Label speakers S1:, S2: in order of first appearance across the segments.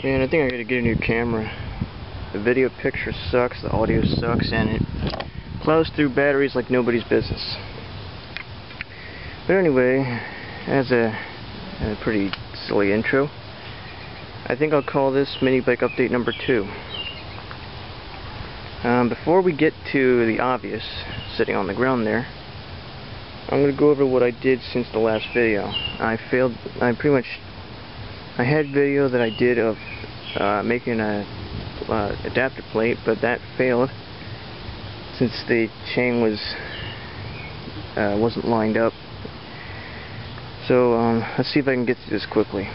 S1: And I think I gotta get a new camera. The video picture sucks, the audio sucks, and it plows through batteries like nobody's business. But anyway, as a, a pretty silly intro, I think I'll call this mini bike update number two. Um, before we get to the obvious, sitting on the ground there, I'm going to go over what I did since the last video. I failed, I pretty much, I had video that I did of uh, making a uh, adapter plate, but that failed since the chain was uh, wasn't lined up. So um, let's see if I can get through this quickly.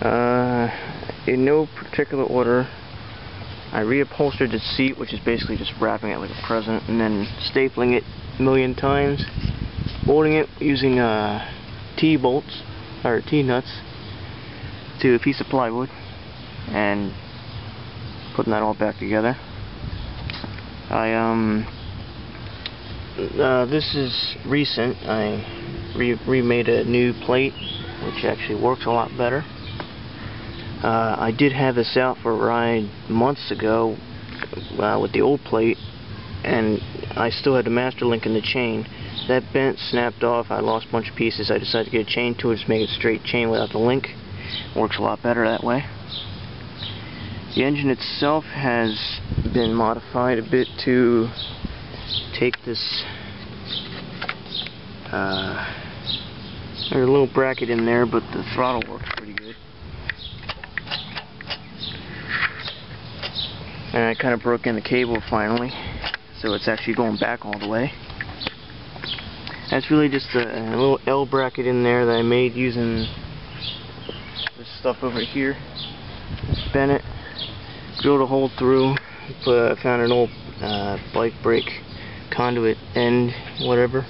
S1: Uh, in no particular order, I reupholstered the seat, which is basically just wrapping it like a present, and then stapling it a million times, bolting it using uh, T-bolts, or T-nuts, to a piece of plywood, and putting that all back together. I, um, uh, this is recent. I re remade a new plate, which actually works a lot better. Uh, I did have this out for a ride months ago uh, with the old plate, and I still had the master link in the chain. That bent, snapped off, I lost a bunch of pieces. I decided to get a chain to it, just make it a straight chain without the link. Works a lot better that way. The engine itself has been modified a bit to take this uh, there's a little bracket in there but the throttle works pretty good and I kind of broke in the cable finally so it's actually going back all the way that's really just a, a little L bracket in there that I made using this stuff over here. Bent it drilled a hole through put, found an old uh, bike brake conduit end whatever.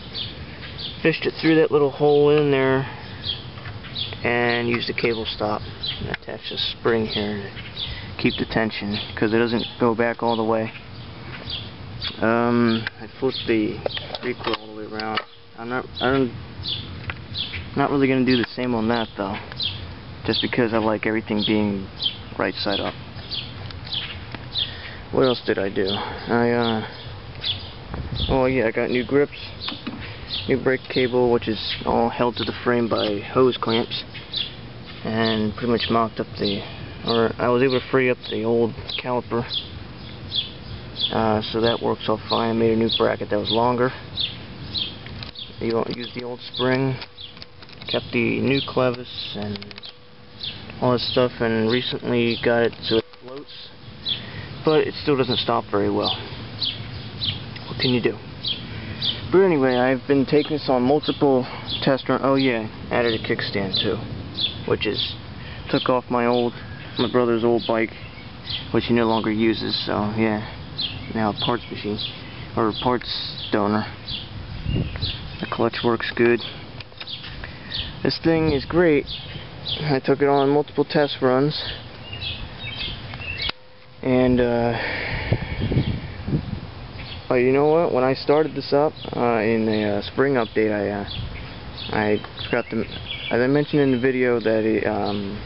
S1: Fished it through that little hole in there and used a cable stop and attached a spring here to keep the tension because it doesn't go back all the way. Um, I flipped the recoil all the way around I'm not I'm not really gonna do the same on that though just because I like everything being right side up what else did I do? I, uh, oh yeah, I got new grips, new brake cable, which is all held to the frame by hose clamps, and pretty much mocked up the, or I was able to free up the old caliper, uh, so that works all fine. I made a new bracket that was longer. You used the old spring, kept the new clevis, and all this stuff, and recently got it so it floats but it still doesn't stop very well. What can you do? But anyway, I've been taking this on multiple test runs. Oh yeah, added a kickstand too, which is took off my old, my brother's old bike, which he no longer uses. So yeah, now a parts machine or parts donor. Clutch works good. This thing is great. I took it on multiple test runs and, uh, oh, you know what? When I started this up uh, in the uh, spring update, I, uh, I forgot to, as I mentioned in the video that it um,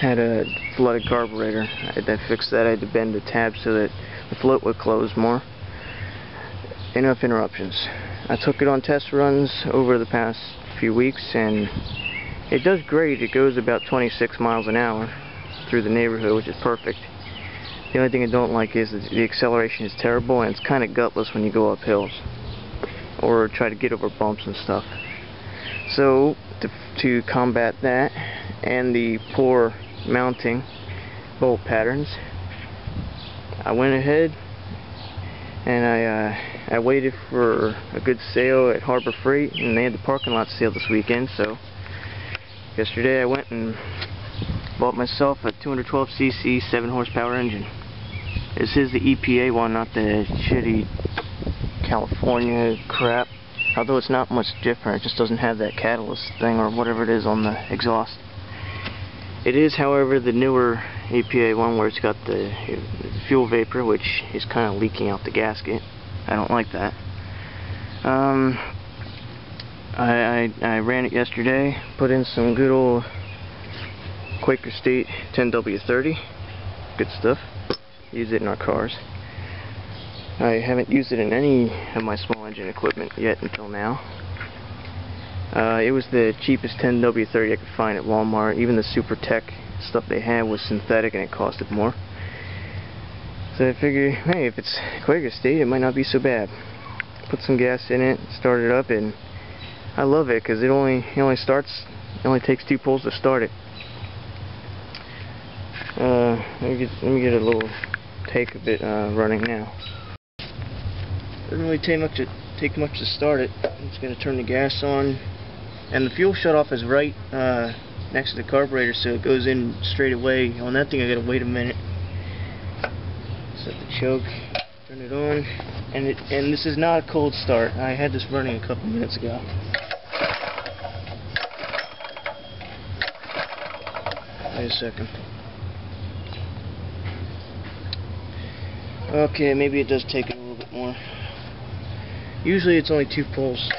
S1: had a flooded carburetor. I had to fix that. I had to bend the tab so that the float would close more. Enough interruptions. I took it on test runs over the past few weeks and it does great. It goes about 26 miles an hour through the neighborhood, which is perfect. The only thing I don't like is the acceleration is terrible and it's kind of gutless when you go up hills or try to get over bumps and stuff. So to, to combat that and the poor mounting bolt patterns, I went ahead and I uh, I waited for a good sale at Harbor Freight and they had the parking lot sale this weekend so yesterday I went and Bought myself a 212cc 7 horsepower engine. This is the EPA one, not the shitty California crap. Although it's not much different, it just doesn't have that catalyst thing or whatever it is on the exhaust. It is, however, the newer EPA one where it's got the fuel vapor, which is kind of leaking out the gasket. I don't like that. Um, I, I, I ran it yesterday, put in some good old Quaker State 10W30. Good stuff. Use it in our cars. I haven't used it in any of my small engine equipment yet until now. Uh, it was the cheapest 10W30 I could find at Walmart. Even the Super Tech stuff they had was synthetic and it costed more. So I figured, hey, if it's Quaker State, it might not be so bad. Put some gas in it, start it up, and I love it because it only it only starts, it only takes two pulls to start it. Uh, let me get let me get a little take of it uh, running now. Doesn't really take much to take much to start it. I'm just gonna turn the gas on, and the fuel shut off is right uh, next to the carburetor, so it goes in straight away. On that thing, I gotta wait a minute. Set the choke, turn it on, and it and this is not a cold start. I had this running a couple minutes ago. Wait a second. Okay, maybe it does take it a little bit more. Usually it's only two pulls.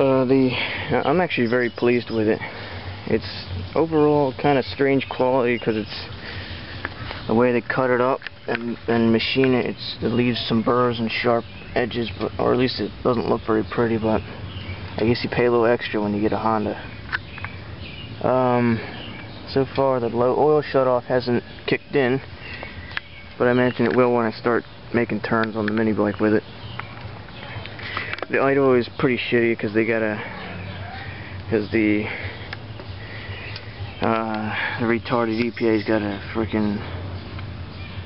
S1: Uh, the I'm actually very pleased with it. It's overall kind of strange quality because it's the way they cut it up and and machine it. It's, it leaves some burrs and sharp edges, but or at least it doesn't look very pretty. But I guess you pay a little extra when you get a Honda. Um, so far the low oil shutoff hasn't kicked in, but I imagine it will when I start making turns on the mini bike with it. The idle is pretty shitty because they gotta, because the uh, the retarded EPA's gotta freaking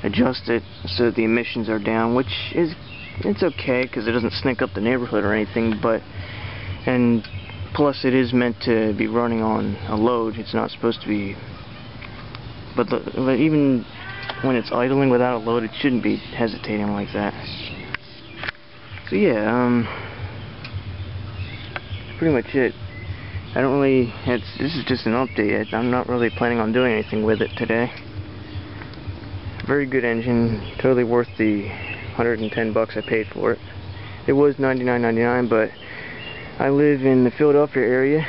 S1: adjust it so that the emissions are down, which is it's okay because it doesn't stink up the neighborhood or anything, but and plus it is meant to be running on a load. It's not supposed to be, but the, but even when it's idling without a load, it shouldn't be hesitating like that. So yeah, um, pretty much it. I don't really, it's, this is just an update. I, I'm not really planning on doing anything with it today. Very good engine, totally worth the 110 bucks I paid for it. It was 99.99, but I live in the Philadelphia area.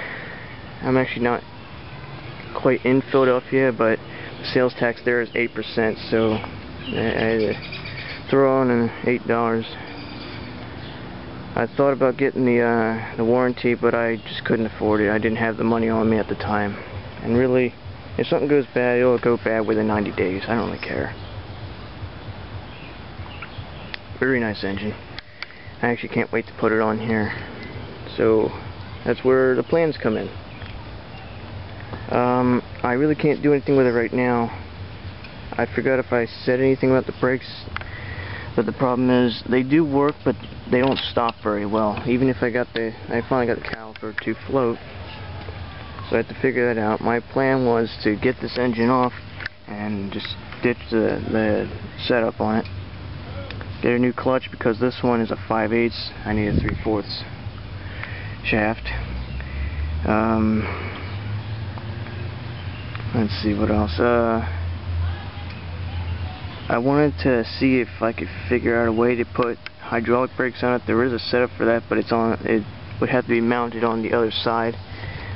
S1: I'm actually not quite in Philadelphia, but the sales tax there is 8%, so I to throw on an $8. I thought about getting the uh, the warranty, but I just couldn't afford it. I didn't have the money on me at the time. And really, if something goes bad, it'll go bad within 90 days. I don't really care. Very nice engine. I actually can't wait to put it on here. So, that's where the plans come in. Um, I really can't do anything with it right now. I forgot if I said anything about the brakes, but the problem is they do work, but they don't stop very well. Even if I got the, I finally got the caliper to float. So I had to figure that out. My plan was to get this engine off and just ditch the, the setup on it. Get a new clutch because this one is a 5 8 I need a 3 4 shaft. Um, let's see what else. Uh, I wanted to see if I could figure out a way to put hydraulic brakes on it. There is a setup for that, but it's on. It would have to be mounted on the other side.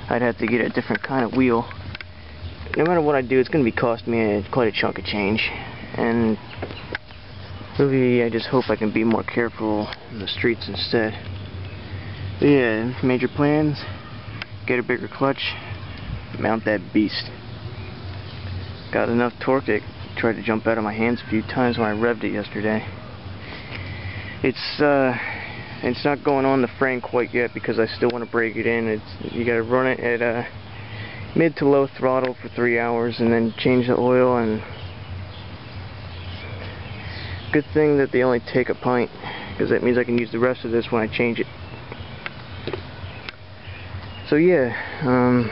S1: I'd have to get a different kind of wheel. No matter what I do, it's going to be costing me a, quite a chunk of change. And really, I just hope I can be more careful in the streets instead. But yeah, major plans. Get a bigger clutch. Mount that beast. Got enough torque that tried to jump out of my hands a few times when I revved it yesterday. It's uh, it's not going on the frame quite yet because I still want to break it in. It's you got to run it at a mid to low throttle for three hours and then change the oil and good thing that they only take a pint because that means I can use the rest of this when I change it. So yeah, um,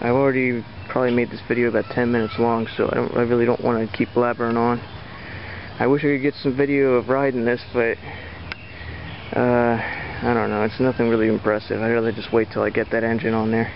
S1: I've already probably made this video about 10 minutes long, so I don't, I really don't want to keep blabbering on. I wish I could get some video of riding this, but uh, I don't know. It's nothing really impressive. I'd rather just wait till I get that engine on there.